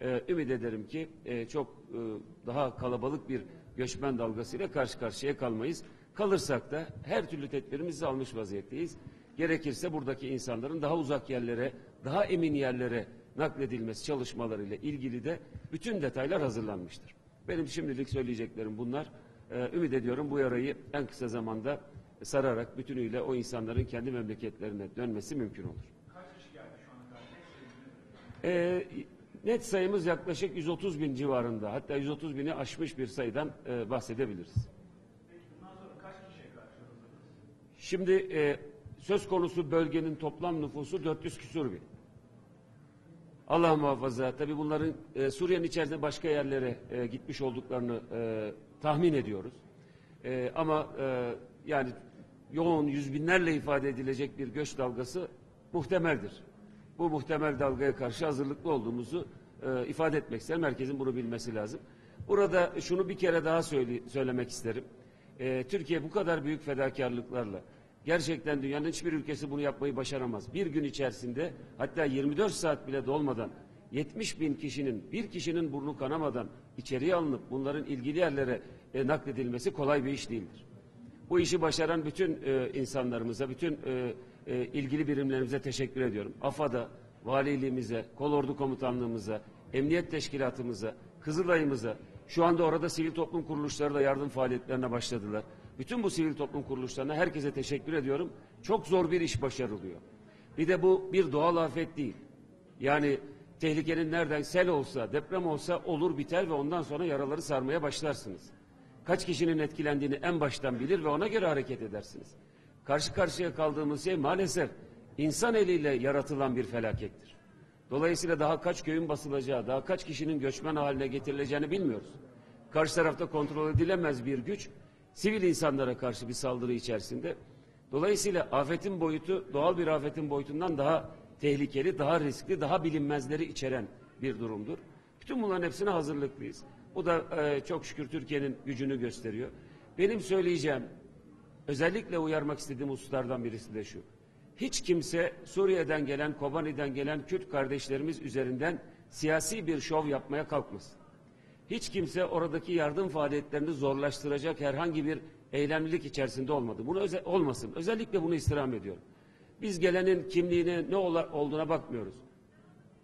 e, ümit ederim ki e, çok e, daha kalabalık bir göçmen dalgasıyla karşı karşıya kalmayız. Kalırsak da her türlü tedbirimizi almış vaziyetteyiz. Gerekirse buradaki insanların daha uzak yerlere, daha emin yerlere nakledilmesi çalışmalarıyla ilgili de bütün detaylar hazırlanmıştır. Benim şimdilik söyleyeceklerim bunlar. Ee, ümit ediyorum bu yarayı en kısa zamanda sararak bütünüyle o insanların kendi memleketlerine dönmesi mümkün olur. Ee, net sayımız yaklaşık 130 bin civarında hatta 130 bini aşmış bir sayıdan e, bahsedebiliriz. Şimdi e, söz konusu bölgenin toplam nüfusu 400 küsur bin. Allah muhafaza tabi bunların e, Suriye'nin içerisinde başka yerlere e, gitmiş olduklarını e, tahmin ediyoruz. E, ama e, yani yoğun yüz binlerle ifade edilecek bir göç dalgası muhtemeldir. Bu muhtemel dalgaya karşı hazırlıklı olduğumuzu e, ifade etmek isterim. Herkesin bunu bilmesi lazım. Burada şunu bir kere daha söyle, söylemek isterim. E, Türkiye bu kadar büyük fedakarlıklarla gerçekten dünyanın hiçbir ülkesi bunu yapmayı başaramaz. Bir gün içerisinde hatta 24 saat bile dolmadan 70 bin kişinin bir kişinin burnu kanamadan içeriye alınıp bunların ilgili yerlere e, nakledilmesi kolay bir iş değildir. Bu işi başaran bütün e, insanlarımıza, bütün e, e, ilgili birimlerimize teşekkür ediyorum. AFAD'a, valiliğimize, kolordu komutanlığımıza, emniyet teşkilatımıza, Kızılay'ımıza, şu anda orada sivil toplum kuruluşları da yardım faaliyetlerine başladılar. Bütün bu sivil toplum kuruluşlarına herkese teşekkür ediyorum. Çok zor bir iş başarılıyor. Bir de bu bir doğal afet değil. Yani tehlikenin nereden sel olsa, deprem olsa olur biter ve ondan sonra yaraları sarmaya başlarsınız. Kaç kişinin etkilendiğini en baştan bilir ve ona göre hareket edersiniz. Karşı karşıya kaldığımız şey maalesef insan eliyle yaratılan bir felakettir. Dolayısıyla daha kaç köyün basılacağı, daha kaç kişinin göçmen haline getirileceğini bilmiyoruz. Karşı tarafta kontrol edilemez bir güç, sivil insanlara karşı bir saldırı içerisinde. Dolayısıyla afetin boyutu doğal bir afetin boyutundan daha tehlikeli, daha riskli, daha bilinmezleri içeren bir durumdur. Bütün bunların hepsine hazırlıklıyız. Bu da e, çok şükür Türkiye'nin gücünü gösteriyor. Benim söyleyeceğim, özellikle uyarmak istediğim hususlardan birisi de şu. Hiç kimse Suriye'den gelen, Kobani'den gelen Kürt kardeşlerimiz üzerinden siyasi bir şov yapmaya kalkmasın. Hiç kimse oradaki yardım faaliyetlerini zorlaştıracak herhangi bir eylemlilik içerisinde olmadı. Bunu öze olmasın. Özellikle bunu istirham ediyorum. Biz gelenin kimliğine ne olduğuna bakmıyoruz.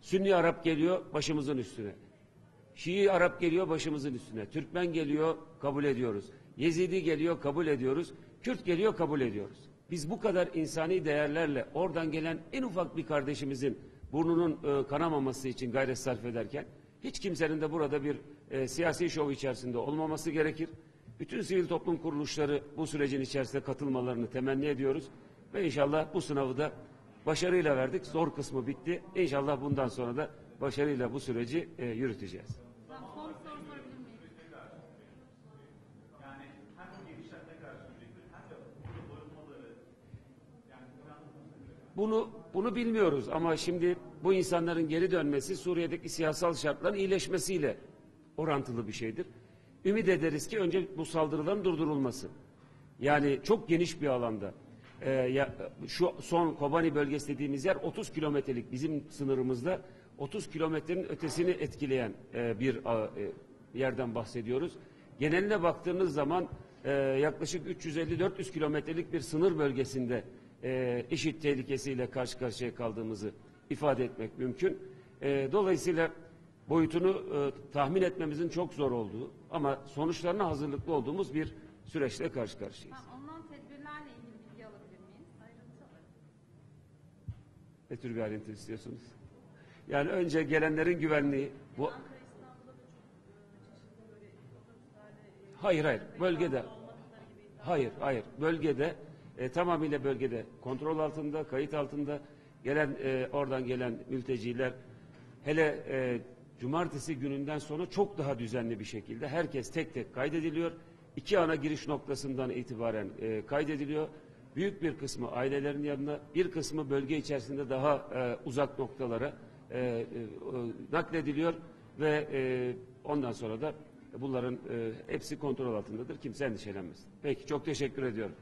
Sünni Arap geliyor başımızın üstüne. Şii Arap geliyor başımızın üstüne. Türkmen geliyor kabul ediyoruz. Yezidi geliyor kabul ediyoruz. Kürt geliyor kabul ediyoruz. Biz bu kadar insani değerlerle oradan gelen en ufak bir kardeşimizin burnunun e, kanamaması için gayret sarf ederken hiç kimsenin de burada bir e, siyasi şov içerisinde olmaması gerekir. Bütün sivil toplum kuruluşları bu sürecin içerisinde katılmalarını temenni ediyoruz. Ve inşallah bu sınavı da başarıyla verdik. Zor kısmı bitti. İnşallah bundan sonra da başarıyla bu süreci e, yürüteceğiz. Bunu bunu bilmiyoruz ama şimdi bu insanların geri dönmesi Suriye'deki siyasal şartların iyileşmesiyle orantılı bir şeydir. Ümit ederiz ki önce bu saldırıların durdurulması. Yani çok geniş bir alanda. Ee, ya, şu son Kobani bölgesi dediğimiz yer 30 kilometrelik bizim sınırımızda 30 kilometrenin ötesini etkileyen e, bir e, yerden bahsediyoruz. Geneline baktığınız zaman e, yaklaşık 350-400 kilometrelik bir sınır bölgesinde e, IŞİD tehlikesiyle karşı karşıya kaldığımızı ifade etmek mümkün. E, dolayısıyla boyutunu e, tahmin etmemizin çok zor olduğu ama sonuçlarına hazırlıklı olduğumuz bir süreçle karşı karşıyayız. Ben ondan tedbirlerle ilgili bilgi alabilir miyiz? Ayrıntılı. Ne tür bir ayrıntı istiyorsunuz? Yani önce gelenlerin güvenliği, bu e, e, Hayır hayır bölgede. Hayır hayır bölgede e, tamamıyla bölgede kontrol altında kayıt altında gelen e, oradan gelen mülteciler hele e, cumartesi gününden sonra çok daha düzenli bir şekilde herkes tek tek kaydediliyor. İki ana giriş noktasından itibaren e, kaydediliyor. Büyük bir kısmı ailelerin yanına, bir kısmı bölge içerisinde daha e, uzak noktalara e, e, naklediliyor ve e, ondan sonra da bunların e, hepsi kontrol altındadır. Kimse endişelenmesin. Peki çok teşekkür ediyorum.